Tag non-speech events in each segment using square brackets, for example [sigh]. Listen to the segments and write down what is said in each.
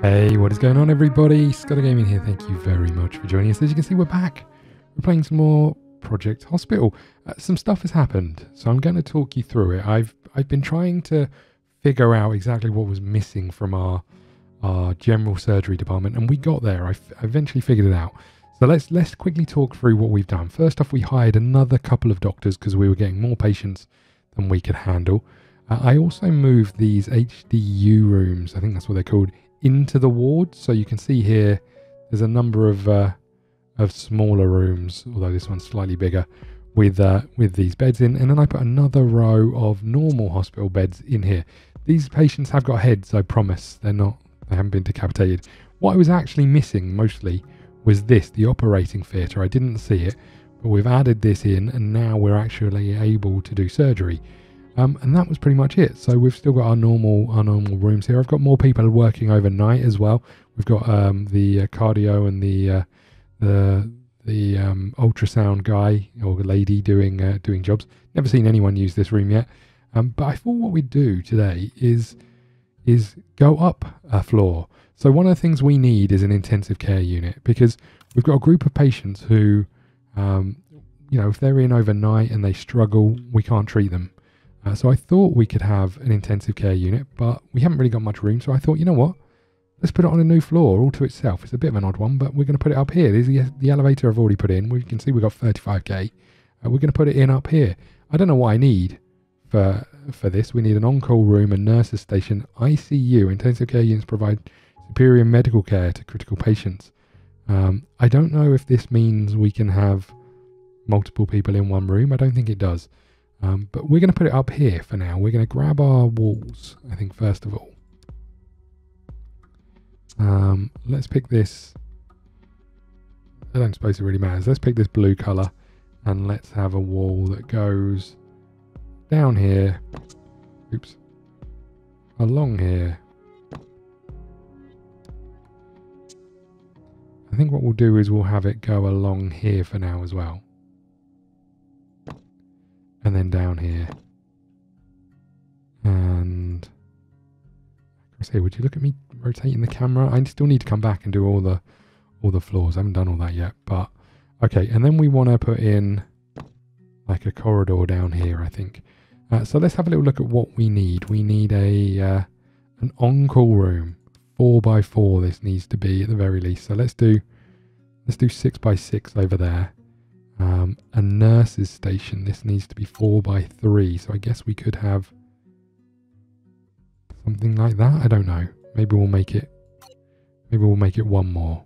Hey, what is going on, everybody? ScottDog Gaming here. Thank you very much for joining us. As you can see, we're back. We're playing some more Project Hospital. Uh, some stuff has happened, so I'm going to talk you through it. I've I've been trying to figure out exactly what was missing from our our general surgery department, and we got there. I eventually figured it out. So let's let's quickly talk through what we've done. First off, we hired another couple of doctors because we were getting more patients than we could handle. Uh, I also moved these HDU rooms, I think that's what they're called, into the ward. So you can see here, there's a number of uh, of smaller rooms, although this one's slightly bigger, with uh, with these beds in. And then I put another row of normal hospital beds in here. These patients have got heads, I promise. They're not. They haven't been decapitated. What I was actually missing mostly was this, the operating theatre. I didn't see it, but we've added this in, and now we're actually able to do surgery. Um, and that was pretty much it. So we've still got our normal our normal rooms here. I've got more people working overnight as well. We've got um, the uh, cardio and the uh, the the um, ultrasound guy or lady doing uh, doing jobs. Never seen anyone use this room yet. Um, but I thought what we'd do today is is go up a floor. So one of the things we need is an intensive care unit because we've got a group of patients who, um, you know, if they're in overnight and they struggle, we can't treat them. Uh, so I thought we could have an intensive care unit, but we haven't really got much room. So I thought, you know what? Let's put it on a new floor all to itself. It's a bit of an odd one, but we're going to put it up here. There's the, the elevator I've already put in. We can see we've got 35k. Uh, we're going to put it in up here. I don't know what I need for for this. We need an on-call room, a nurses station, ICU. Intensive care units provide superior medical care to critical patients. Um, I don't know if this means we can have multiple people in one room. I don't think it does. Um, but we're going to put it up here for now. We're going to grab our walls, I think, first of all. Um, let's pick this. I don't suppose it really matters. Let's pick this blue colour and let's have a wall that goes down here. Oops. Along here. I think what we'll do is we'll have it go along here for now as well and then down here. And I say, would you look at me rotating the camera? I still need to come back and do all the all the floors. I haven't done all that yet, but okay. And then we want to put in like a corridor down here, I think. Uh, so let's have a little look at what we need. We need a uh, an on-call room, four by four. This needs to be at the very least. So let's do let's do six by six over there. Um, a nurse's station. This needs to be four by three. So I guess we could have something like that. I don't know. Maybe we'll make it. Maybe we'll make it one more.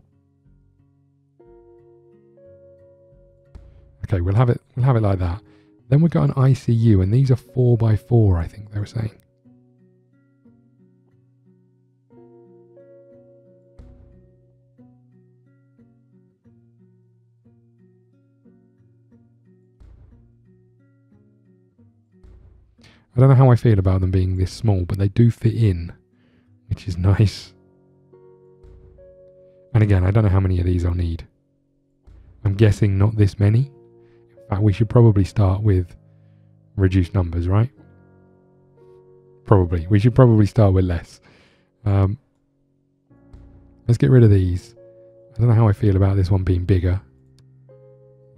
Okay, we'll have it. We'll have it like that. Then we've got an ICU, and these are four by four. I think they were saying. I don't know how I feel about them being this small, but they do fit in, which is [laughs] nice. And again, I don't know how many of these I'll need. I'm guessing not this many. In fact, we should probably start with reduced numbers, right? Probably. We should probably start with less. Um, let's get rid of these. I don't know how I feel about this one being bigger.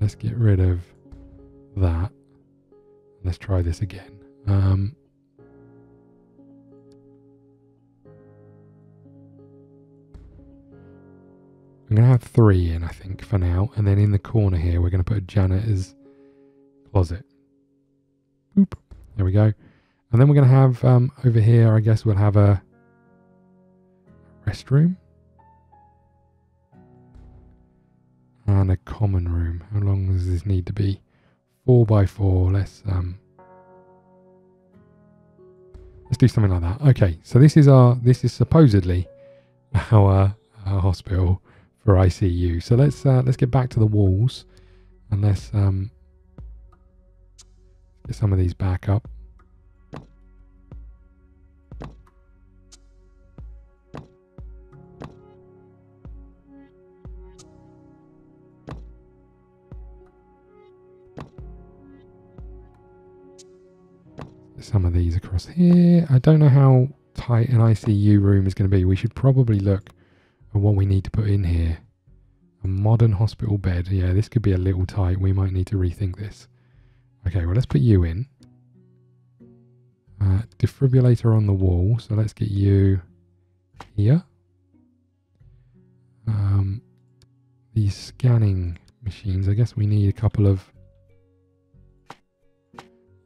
Let's get rid of that. Let's try this again. Um, I'm going to have three in, I think, for now. And then in the corner here, we're going to put a janitor's closet. Boop. There we go. And then we're going to have um, over here, I guess we'll have a restroom. And a common room. How long does this need to be? Four by four. Let's um, Let's do something like that. Okay, so this is our this is supposedly [laughs] our, our hospital for ICU. So let's uh, let's get back to the walls and let's um, get some of these back up. Some of these across here. I don't know how tight an ICU room is going to be, we should probably look at what we need to put in here. A modern hospital bed. Yeah, this could be a little tight. We might need to rethink this. Okay, well, let's put you in. Uh, defibrillator on the wall. So let's get you here. Um, these scanning machines. I guess we need a couple of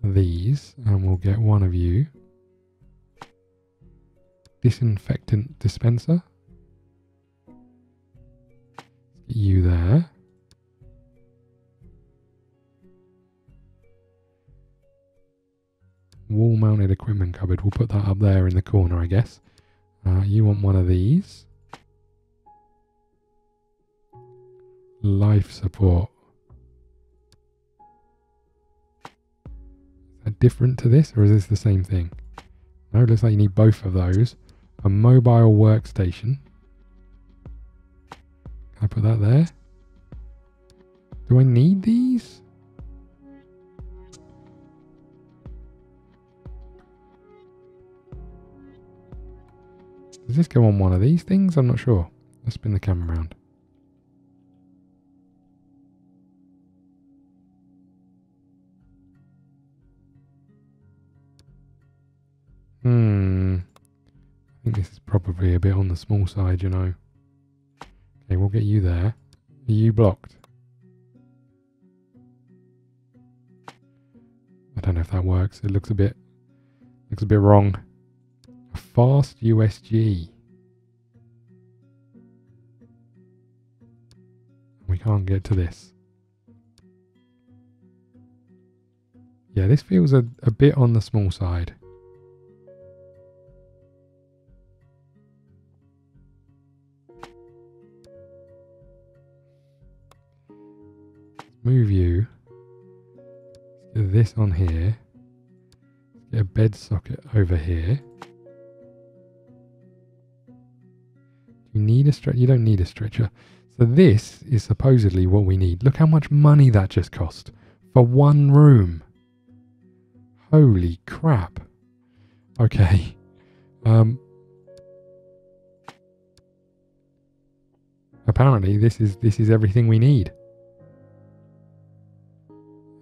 these, and we'll get one of you. Disinfectant dispenser. You there. Wall mounted equipment cupboard. We'll put that up there in the corner, I guess. Uh, you want one of these. Life support. Different to this or is this the same thing? No, it looks like you need both of those. A mobile workstation. Can I put that there? Do I need these? Does this go on one of these things? I'm not sure. Let's spin the camera around. Hmm. I think this is probably a bit on the small side, you know. Okay, we'll get you there. Are you blocked? I don't know if that works. It looks a bit looks a bit wrong. A fast USG. We can't get to this. Yeah, this feels a, a bit on the small side. Move you. get this on here. get a bed socket over here. You need a stretcher. You don't need a stretcher. So this is supposedly what we need. Look how much money that just cost for one room. Holy crap. Okay. Um, apparently this is this is everything we need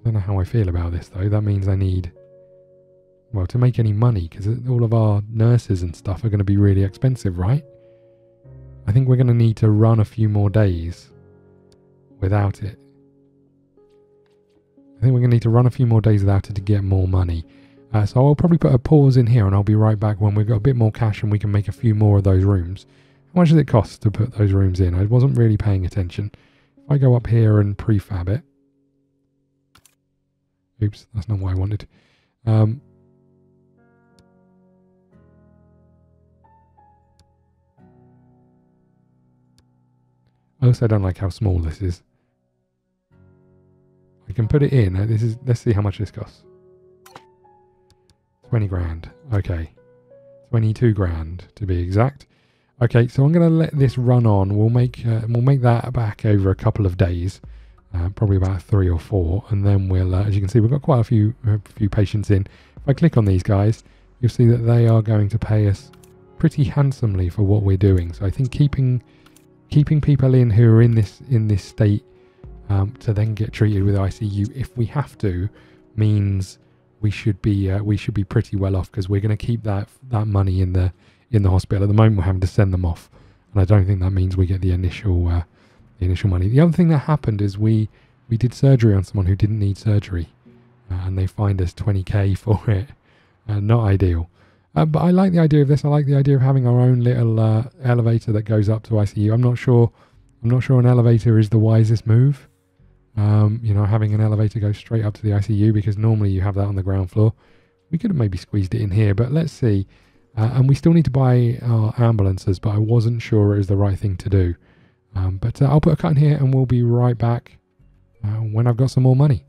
don't know how I feel about this though. That means I need, well, to make any money, because all of our nurses and stuff are going to be really expensive, right? I think we're going to need to run a few more days without it. I think we're going to need to run a few more days without it to get more money. Uh, so I'll probably put a pause in here and I'll be right back when we've got a bit more cash and we can make a few more of those rooms. How much does it cost to put those rooms in? I wasn't really paying attention. If I go up here and prefab it, Oops, that's not what I wanted. Um, I also don't like how small this is. I can put it in. This is. Let's see how much this costs. 20 grand. Okay. 22 grand to be exact. Okay, so I'm going to let this run on. We'll make uh, we'll make that back over a couple of days uh, probably about three or four, and then we'll, uh, as you can see, we've got quite a few a few patients in. If I click on these guys, you'll see that they are going to pay us pretty handsomely for what we're doing. So I think keeping keeping people in who are in this in this state um, to then get treated with ICU if we have to means we should be uh, we should be pretty well off because we're going to keep that that money in the in the hospital. At the moment, we're having to send them off, and I don't think that means we get the initial uh, the initial money. The other thing that happened is we we did surgery on someone who didn't need surgery, uh, and they fined us 20k for it. Uh, not ideal. Uh, but I like the idea of this. I like the idea of having our own little uh, elevator that goes up to ICU. I'm not sure. I'm not sure an elevator is the wisest move. Um, you know, having an elevator go straight up to the ICU because normally you have that on the ground floor. We could have maybe squeezed it in here, but let's see. Uh, and we still need to buy our ambulances, but I wasn't sure it was the right thing to do. Um, but uh, I'll put a cut in here and we'll be right back uh, when I've got some more money.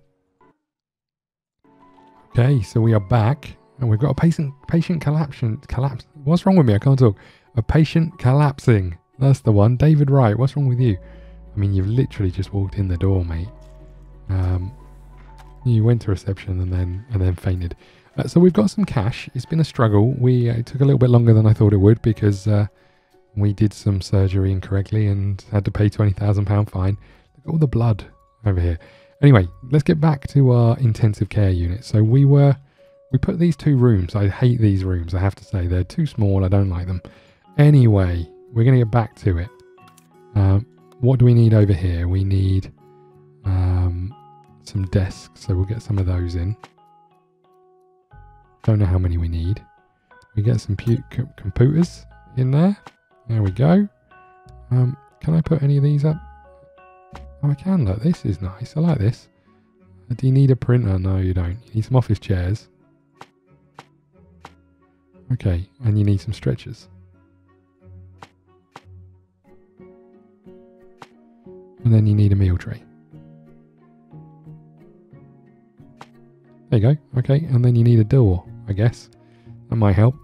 Okay, so we are back and we've got a patient patient collapsing collapse. What's wrong with me? I can't talk. A patient collapsing. That's the one. David Wright, what's wrong with you? I mean, you've literally just walked in the door, mate. Um, you went to reception and then and then fainted. Uh, so we've got some cash. It's been a struggle. We uh, it took a little bit longer than I thought it would because uh, we did some surgery incorrectly and had to pay twenty thousand pound fine. Look at all the blood over here. Anyway, let's get back to our intensive care unit. So we were we put these two rooms. I hate these rooms. I have to say they're too small. I don't like them. Anyway, we're going to get back to it. Um, what do we need over here? We need um, some desks, so we'll get some of those in. Don't know how many we need. We get some computers in there. There we go. Um, can I put any of these up? Oh, I can. Look, this is nice. I like this. Uh, do you need a printer? No, you don't. You need some office chairs. Okay, and you need some stretchers. And then you need a meal tray. There you go. Okay, and then you need a door, I guess. That might help.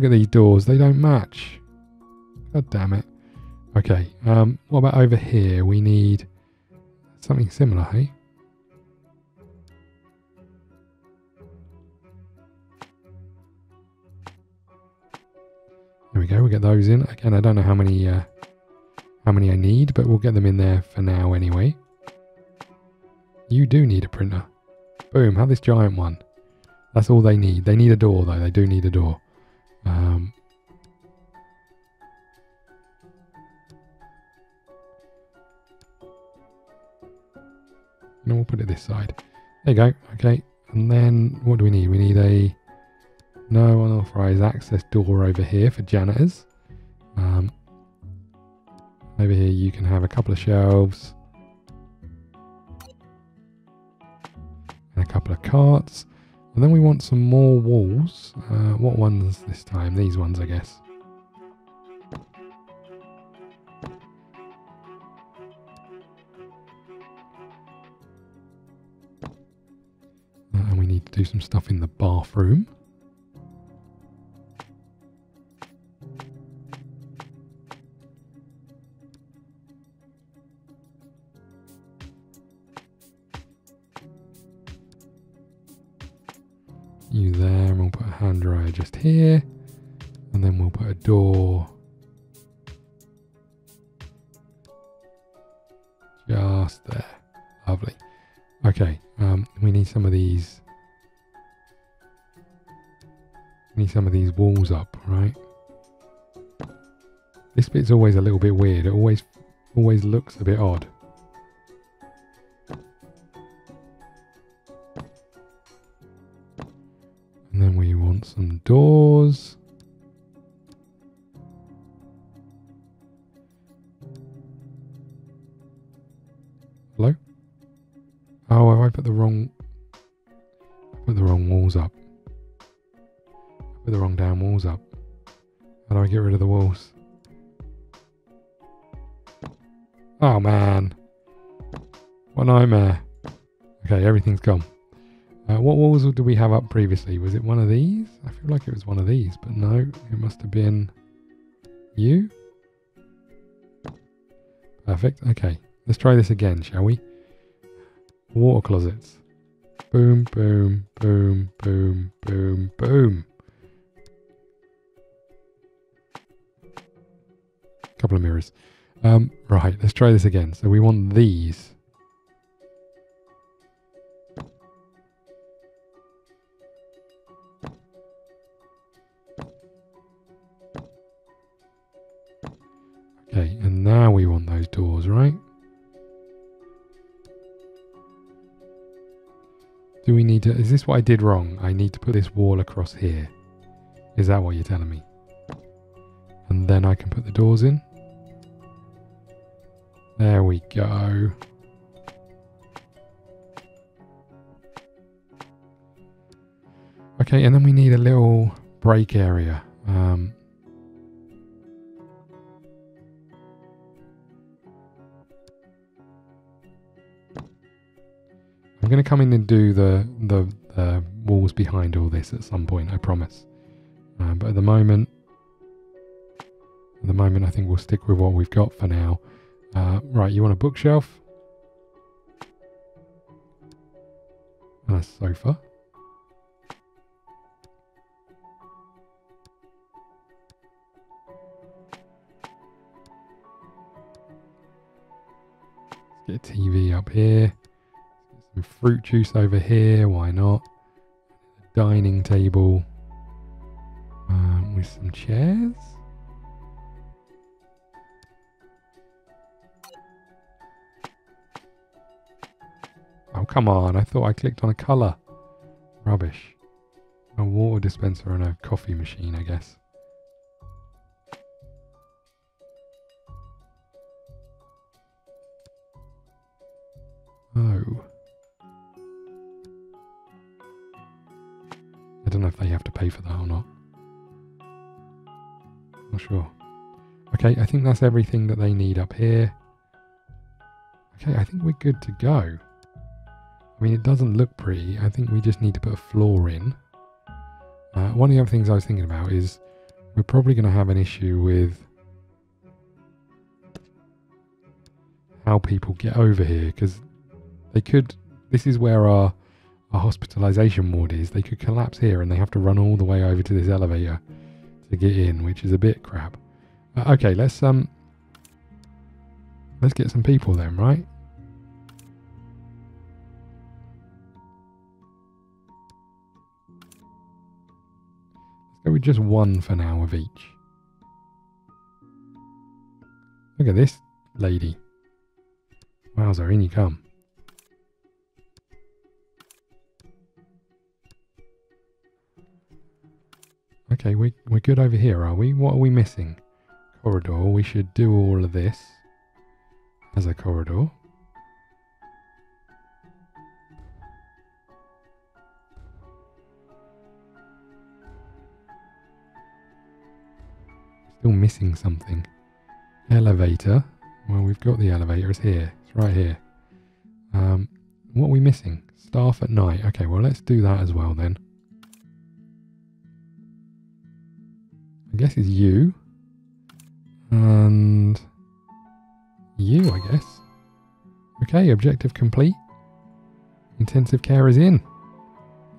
Look at these doors. They don't match. God damn it. Okay, um, what about over here? We need something similar, hey? There we go, we'll get those in. Again, I don't know how many uh, how many I need, but we'll get them in there for now anyway. You do need a printer. Boom, have this giant one. That's all they need. They need a door though, they do need a door. Um, and we'll put it this side. There you go. Okay. And then what do we need? We need a no unauthorized access door over here for janitors. Um, over here you can have a couple of shelves. And a couple of carts. And then we want some more walls. Uh, what ones this time? These ones, I guess. Uh, and we need to do some stuff in the bathroom. Here and then we'll put a door. Just there. Lovely. Okay um, we need some of these. We need some of these walls up right? This bit's always a little bit weird. It always always looks a bit odd doors. Hello? Oh, have I put the wrong... put the wrong walls up. Put the wrong damn walls up. How do I get rid of the walls? Oh man. What nightmare. Okay, everything's gone. Uh, what walls did we have up previously? Was it one of these? I feel like it was one of these, but no, it must have been you. Perfect. Okay, let's try this again, shall we? Water closets. Boom, boom, boom, boom, boom, boom. Couple of mirrors. Um, right, let's try this again. So we want these now we want those doors, right? Do we need to... Is this what I did wrong? I need to put this wall across here. Is that what you're telling me? And then I can put the doors in? There we go. Okay, and then we need a little break area. Um, I'm going to come in and do the, the, the walls behind all this at some point, I promise. Uh, but at the moment, at the moment, I think we'll stick with what we've got for now. Uh, right, you want a bookshelf? And a sofa. Let's get a TV up here. Some fruit juice over here, why not? Dining table um, with some chairs. Oh, come on. I thought I clicked on a colour. Rubbish. A water dispenser and a coffee machine, I guess. Oh. Don't know if they have to pay for that or not. Not sure. Okay, I think that's everything that they need up here. Okay, I think we're good to go. I mean, it doesn't look pretty. I think we just need to put a floor in. Uh, one of the other things I was thinking about is we're probably going to have an issue with how people get over here because they could. This is where our our hospitalization ward is. They could collapse here and they have to run all the way over to this elevator to get in, which is a bit crap. Uh, okay, let's um, let's get some people then, right? Let's go with just one for now of each. Look at this lady. Wowzer, in you come. Okay, we, we're good over here, are we? What are we missing? Corridor. We should do all of this as a corridor. Still missing something. Elevator. Well, we've got the elevator. It's here. It's right here. Um, what are we missing? Staff at night. Okay, well, let's do that as well then. I guess it's you. And you, I guess. Okay, objective complete. Intensive care is in.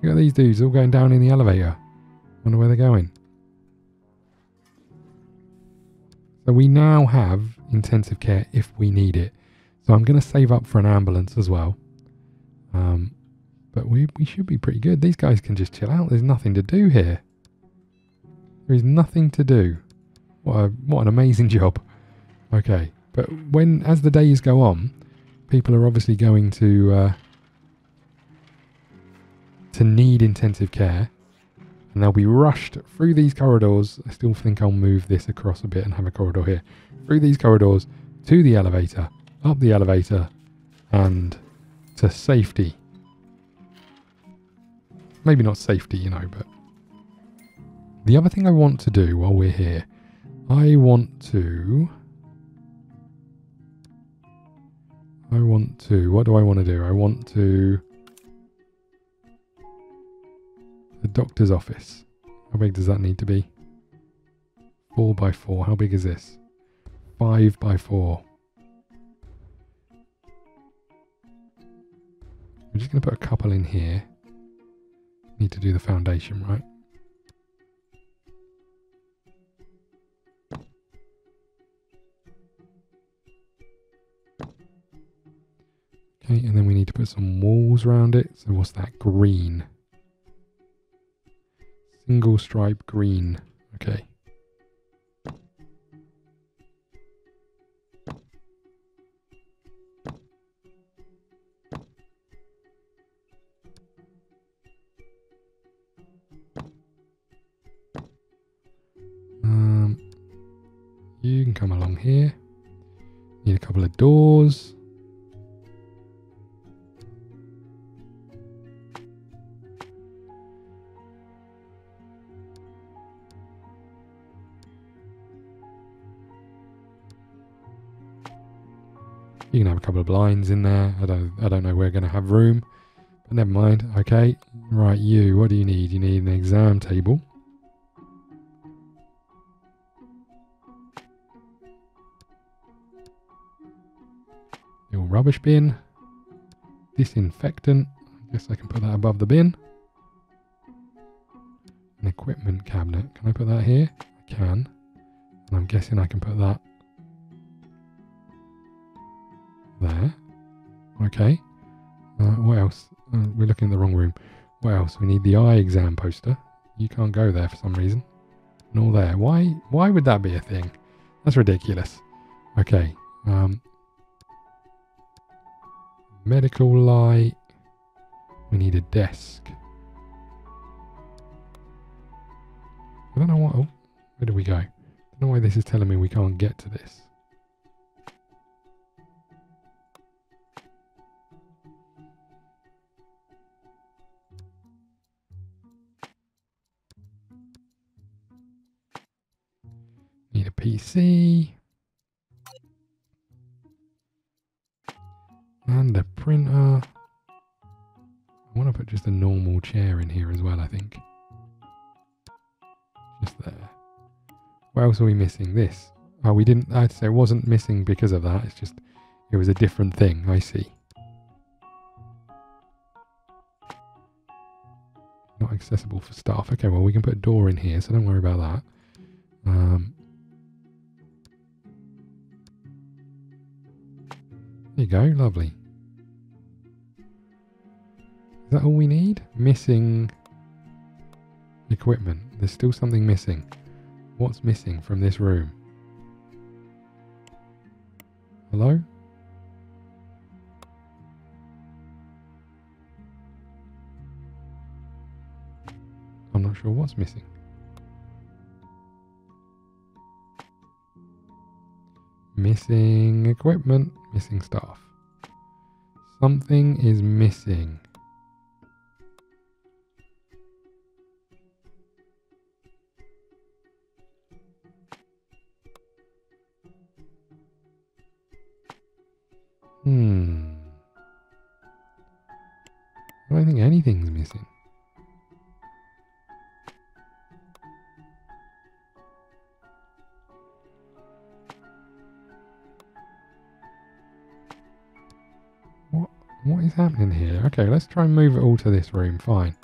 Look at these dudes all going down in the elevator. Wonder where they're going. So we now have intensive care if we need it. So I'm going to save up for an ambulance as well. Um, but we, we should be pretty good. These guys can just chill out. There's nothing to do here. There is nothing to do. What a, what an amazing [laughs] job. Okay, but when as the days go on, people are obviously going to uh, to need intensive care, and they'll be rushed through these corridors. I still think I'll move this across a bit and have a corridor here. Through these corridors to the elevator, up the elevator, and to safety. Maybe not safety, you know, but the other thing I want to do while we're here, I want to... I want to... What do I want to do? I want to... The doctor's office. How big does that need to be? 4 by 4 How big is this? 5 by 4 I'm just going to put a couple in here. Need to do the foundation, right? Okay, and then we need to put some walls around it. So what's that? Green. Single stripe green. Okay. Um, you can come along here. Need a couple of doors. Blinds in there. I don't I don't know we're going to have room. But never mind. Okay. Right, you. What do you need? You need an exam table. Your rubbish bin. Disinfectant. I guess I can put that above the bin. An equipment cabinet. Can I put that here? I can. And I'm guessing I can put that there. Okay. Uh, what else? Uh, we're looking in the wrong room. What else? We need the eye exam poster. You can't go there for some reason. Nor there. Why? Why would that be a thing? That's ridiculous. Okay. Um, medical light. We need a desk. I don't know what. Oh, where do we go? I don't know why this is telling me we can't get to this. PC. And the printer. I want to put just a normal chair in here as well, I think. Just there. What else are we missing? This. Oh, we didn't, I'd say it wasn't missing because of that. It's just, it was a different thing. I see. Not accessible for staff. Okay, well, we can put a door in here, so don't worry about that. Um, you go, lovely. Is that all we need? Missing equipment. There's still something missing. What's missing from this room? Hello? I'm not sure what's missing. Missing equipment, missing staff. Something is missing. Hmm. I don't think anything's missing. Okay, let's try and move it all to this room. Fine.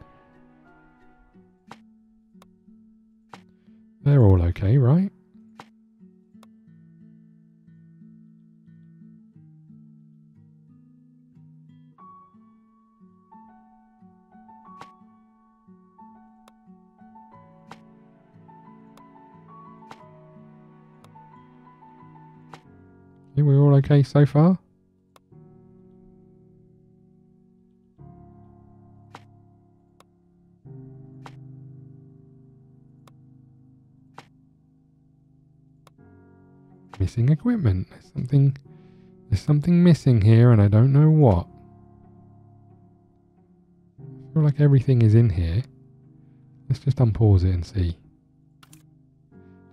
They're all okay, right? We're all okay so far? Missing equipment. There's something there's something missing here and I don't know what. I feel like everything is in here. Let's just unpause it and see.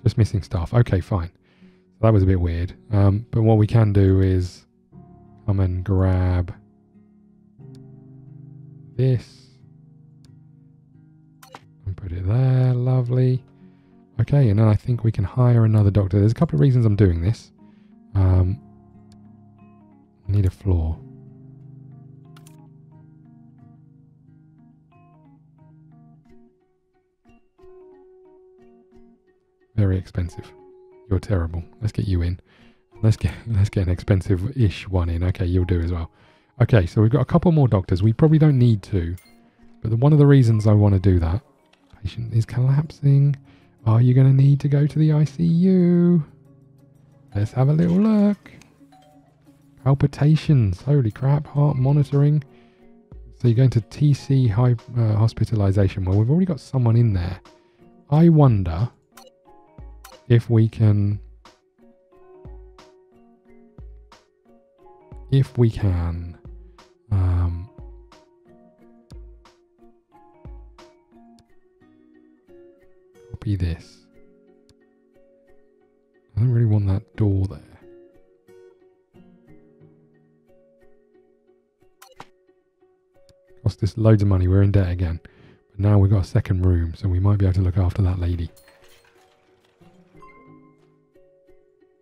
Just missing stuff. Okay, fine. So that was a bit weird. Um, but what we can do is come and grab this and put it there. Lovely. Okay, and then I think we can hire another doctor. There's a couple of reasons I'm doing this. Um, I need a floor. Very expensive. You're terrible. Let's get you in. Let's get [laughs] let's get an expensive-ish one in. Okay, you'll do as well. Okay, so we've got a couple more doctors. We probably don't need to, but the, one of the reasons I want to do that, patient is collapsing. Are you going to need to go to the ICU? Let's have a little look. Palpitations. Holy crap. Heart monitoring. So you're going to TC high, uh, hospitalization. Well, we've already got someone in there. I wonder if we can if we can um, copy this I don't really want that door there cost us loads of money we're in debt again but now we've got a second room so we might be able to look after that lady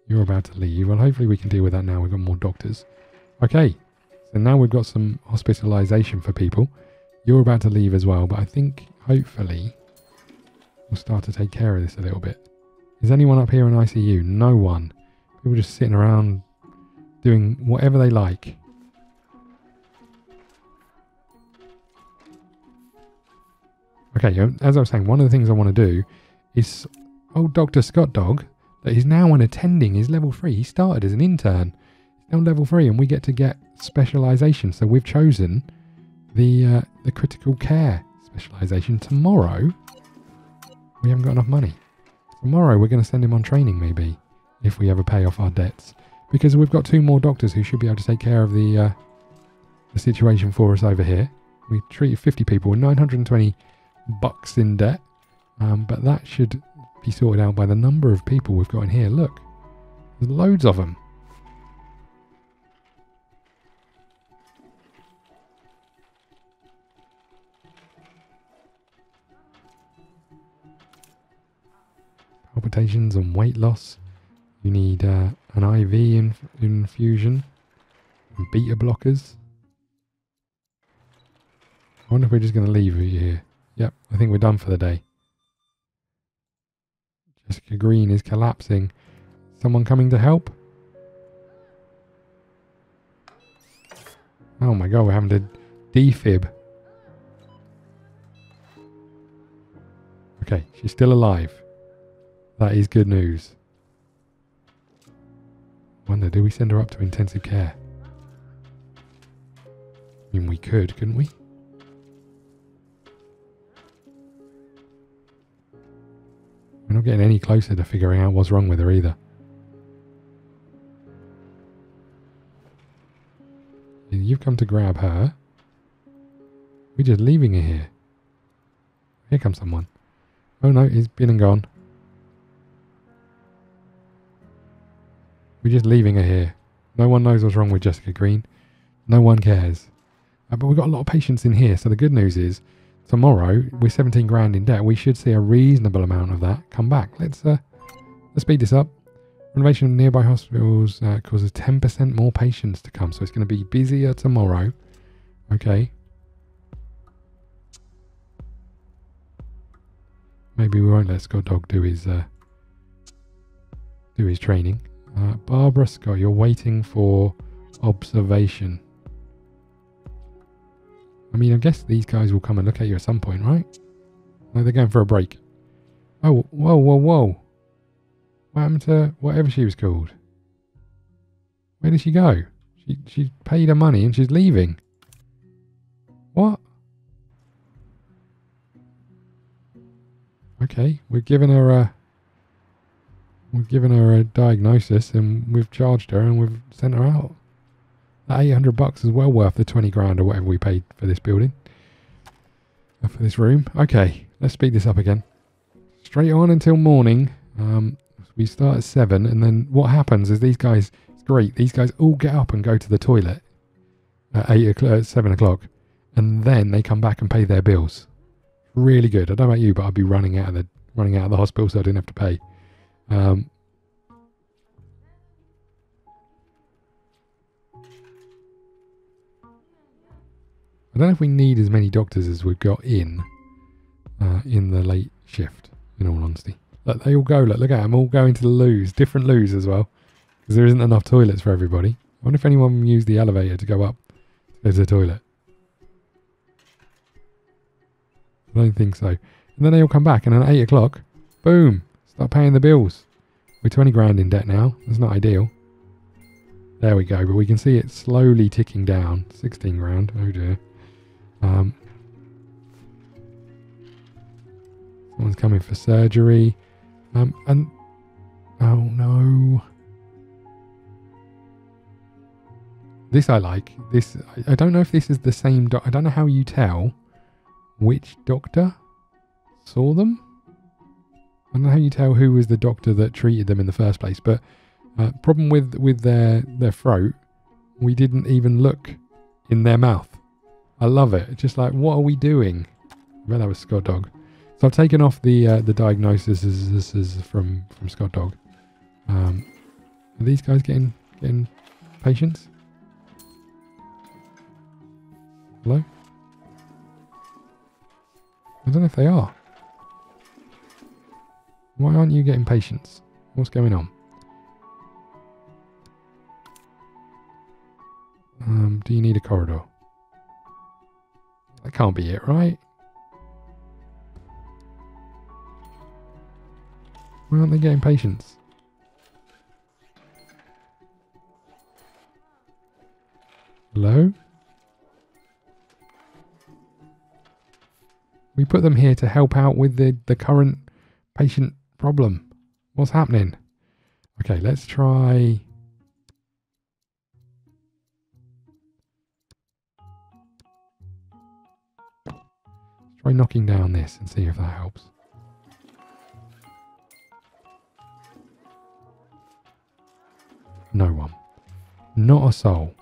You're about to leave. Well, hopefully we can deal with that now. We've got more doctors. Okay, So now we've got some hospitalization for people. You're about to leave as well, but I think hopefully we'll start to take care of this a little bit. Is anyone up here in ICU? No one. People just sitting around doing whatever they like. Okay, as I was saying, one of the things I want to do is old Dr. Scott Dog, that is now an attending, is level 3. He started as an intern. He's now level 3 and we get to get specialisation. So we've chosen the, uh, the critical care specialisation. Tomorrow, we haven't got enough money. Tomorrow we're going to send him on training maybe, if we ever pay off our debts. Because we've got two more doctors who should be able to take care of the, uh, the situation for us over here. We treated 50 people with 920 bucks in debt. Um, but that should be sorted out by the number of people we've got in here. Look, there's loads of them. Palpitations and weight loss. You need uh, an IV inf infusion and beta blockers. I wonder if we're just going to leave you here. Yep, I think we're done for the day. Jessica Green is collapsing. Someone coming to help? Oh my god, we're having to defib. Okay, she's still alive. That is good news. Wonder, do we send her up to intensive care? I mean, we could, couldn't we? We're not getting any closer to figuring out what's wrong with her either. You've come to grab her. We're just leaving her here. Here comes someone. Oh no, he's been and gone. We're just leaving her here. No one knows what's wrong with Jessica Green. No one cares. Uh, but we've got a lot of patients in here, so the good news is tomorrow we're 17 grand in debt. We should see a reasonable amount of that come back. Let's uh, let's speed this up. Renovation of nearby hospitals uh, causes 10% more patients to come, so it's going to be busier tomorrow. Okay. Maybe we won't let Scott Dog do his uh, do his training. Uh, Barbara Scott, you're waiting for observation. I mean, I guess these guys will come and look at you at some point, right? No, they're going for a break. Oh, whoa, whoa, whoa. What happened to whatever she was called? Where did she go? She she paid her money and she's leaving. What? Okay, we've given her a we've given her a diagnosis and we've charged her and we've sent her out. That 800 bucks is well worth the 20 grand or whatever we paid for this building. Uh, for this room. Okay, let's speed this up again. Straight on until morning. Um, we start at 7 and then what happens is these guys, it's great, these guys all get up and go to the toilet at 8 o'clock, 7 o'clock and then they come back and pay their bills. Really good. I don't know about you, but I'd be running out of the running out of the hospital so I didn't have to pay. Um, I don't know if we need as many doctors as we've got in uh, in the late shift. In all honesty, look, they all go. Look, look at them all going to the loos, different loos as well, because there isn't enough toilets for everybody. I wonder if anyone used the elevator to go up to the toilet. I don't think so. And then they all come back, and at eight o'clock, boom, start paying the bills. We're twenty grand in debt now. That's not ideal. There we go, but we can see it slowly ticking down. Sixteen grand. Oh dear. Um, someone's coming for surgery. Um, and oh no. This I like. This I, don't know if this is the same. I don't know how you tell which doctor saw them. I don't know how you tell who was the doctor that treated them in the first place. But uh, problem with with their their throat, we didn't even look in their mouth. I love it. It's just like, what are we doing? Well, that was Scott Dog. So I've taken off the uh, the diagnosis. This is from from Scott Dog. Um, are these guys getting getting patients? Hello? I don't know if they are. Why aren't you getting patients? What's going on? Um, do you need a corridor? That can't be it, right? Why aren't they getting patients? Hello? We put them here to help out with the, the current patient problem. What's happening? Okay, let's try... Try knocking down this and see if that helps. No one. Not a soul.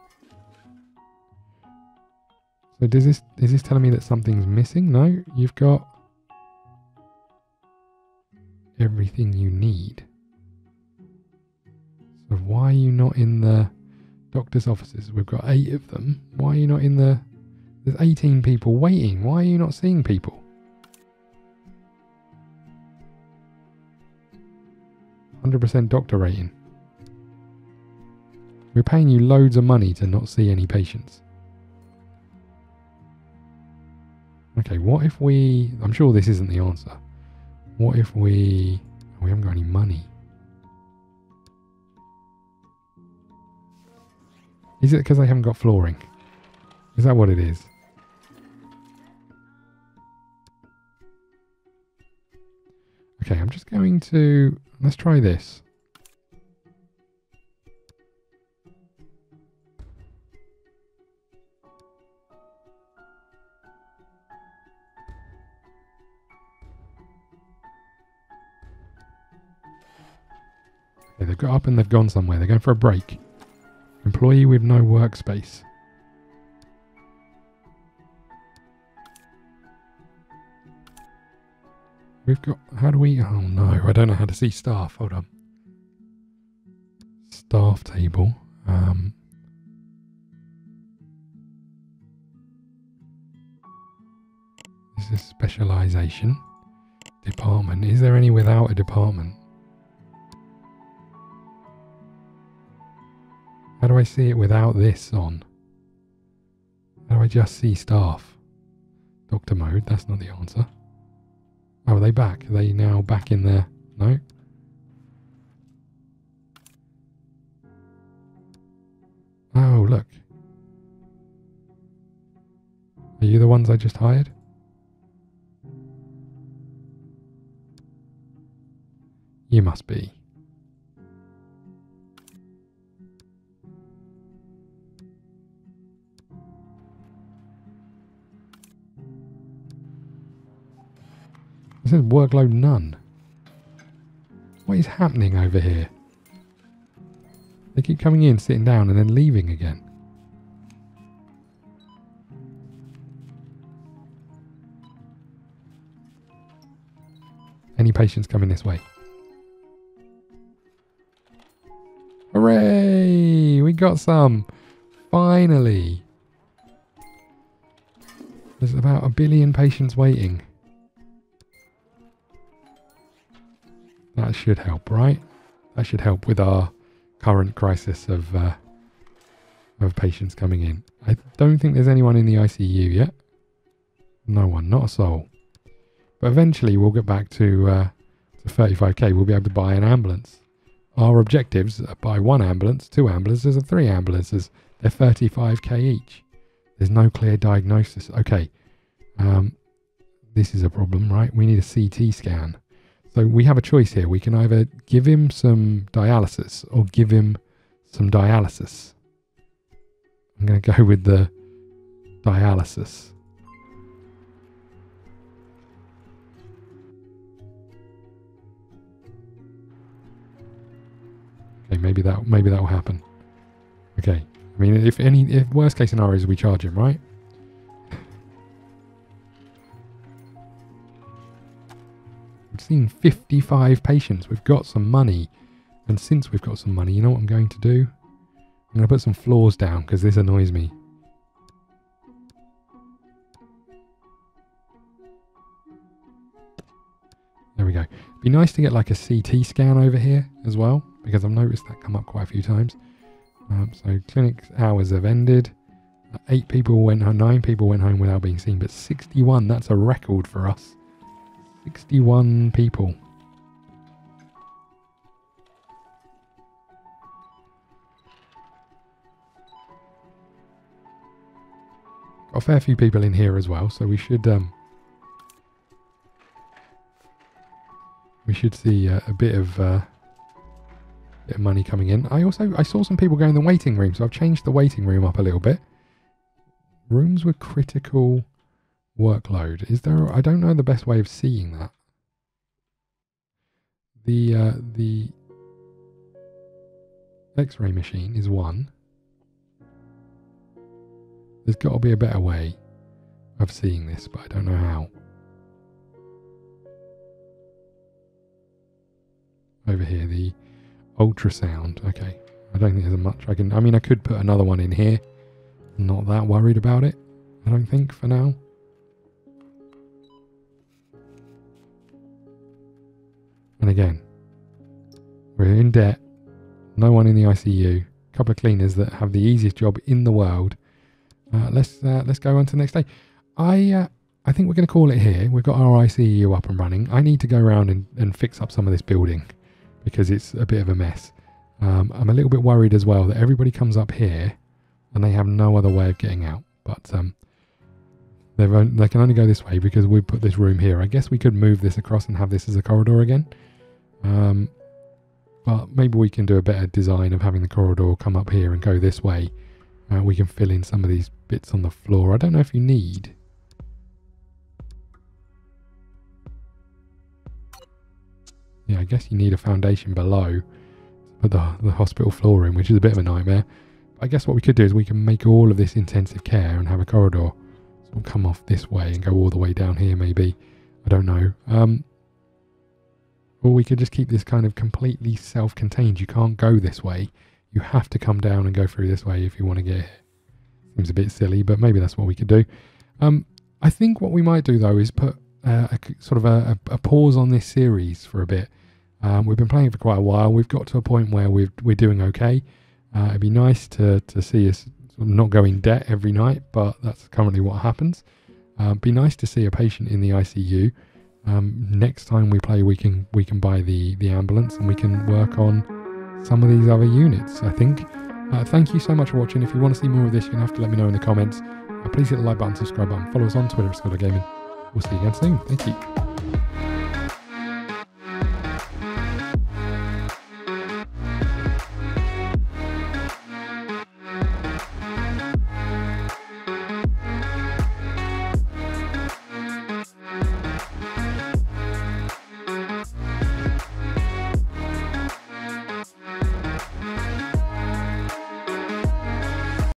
So does this is this telling me that something's missing? No, you've got everything you need. So why are you not in the doctor's offices? We've got eight of them. Why are you not in the there's 18 people waiting. Why are you not seeing people? 100% doctor rating. We're paying you loads of money to not see any patients. Okay, what if we... I'm sure this isn't the answer. What if we... We haven't got any money. Is it because they haven't got flooring? Is that what it is? Okay, I'm just going to... Let's try this. Okay, they've got up and they've gone somewhere. They're going for a break. Employee with no workspace. We've got... How do we... Oh no, I don't know how to see staff. Hold on. Staff table. Um, this is specialization. Department. Is there any without a department? I see it without this on? How do I just see staff? Doctor mode, that's not the answer. Oh, are they back? Are they now back in there? No? Oh, look. Are you the ones I just hired? You must be. It says workload none. What is happening over here? They keep coming in, sitting down, and then leaving again. Any patients coming this way? Hooray! We got some! Finally! There's about a billion patients waiting. That should help, right? That should help with our current crisis of uh, of patients coming in. I don't think there's anyone in the ICU yet. No one, not a soul. But eventually we'll get back to, uh, to 35k. We'll be able to buy an ambulance. Our objectives are buy one ambulance, two ambulances, and three ambulances. They're 35k each. There's no clear diagnosis. Okay, um, this is a problem, right? We need a CT scan. So we have a choice here. We can either give him some dialysis or give him some dialysis. I'm going to go with the dialysis. Okay, maybe that maybe that will happen. Okay. I mean, if any if worst case scenario is we charge him, right? seen 55 patients. We've got some money. And since we've got some money, you know what I'm going to do? I'm going to put some floors down because this annoys me. There we go. Be nice to get like a CT scan over here as well because I've noticed that come up quite a few times. Um, so clinic hours have ended. Eight people went home, nine people went home without being seen, but 61, that's a record for us. 61 people. Got a fair few people in here as well, so we should um, we should see uh, a bit of uh, bit of money coming in. I also I saw some people go in the waiting room, so I've changed the waiting room up a little bit. Rooms were critical workload. Is there? I don't know the best way of seeing that. The uh, the X-ray machine is one. There's got to be a better way of seeing this, but I don't know how. Over here, the ultrasound. Okay, I don't think there's much I can. I mean, I could put another one in here. Not that worried about it. I don't think for now. Again, we're in debt. No one in the ICU. A couple of cleaners that have the easiest job in the world uh, let's uh, let's go on to the next day. I uh, I think we're going to call it here. We've got our ICU up and running. I need to go around and, and fix up some of this building because it's a bit of a mess. Um, I'm a little bit worried as well that everybody comes up here and they have no other way of getting out. But um, they they can only go this way because we put this room here. I guess we could move this across and have this as a corridor again. Um, but maybe we can do a better design of having the corridor come up here and go this way uh, we can fill in some of these bits on the floor. I don't know if you need. Yeah, I guess you need a foundation below put the, the hospital floor in, which is a bit of a nightmare. I guess what we could do is we can make all of this intensive care and have a corridor come off this way and go all the way down here maybe. I don't know. Um, or we could just keep this kind of completely self-contained. You can't go this way you have to come down and go through this way if you want to get here. Seems a bit silly, but maybe that's what we could do. Um, I think what we might do though is put uh, a, sort of a, a, pause on this series for a bit. Um, we've been playing for quite a while. We've got to a point where we're we're doing okay. Uh, it'd be nice to to see us not go in debt every night, but that's currently what happens. Um, be nice to see a patient in the ICU. Um, next time we play, we can we can buy the the ambulance and we can work on some of these other units, I think. Uh, thank you so much for watching. If you want to see more of this, you're to have to let me know in the comments. Uh, please hit the like button, subscribe button, follow us on Twitter, Scott Gaming. We'll see you again soon. Thank you.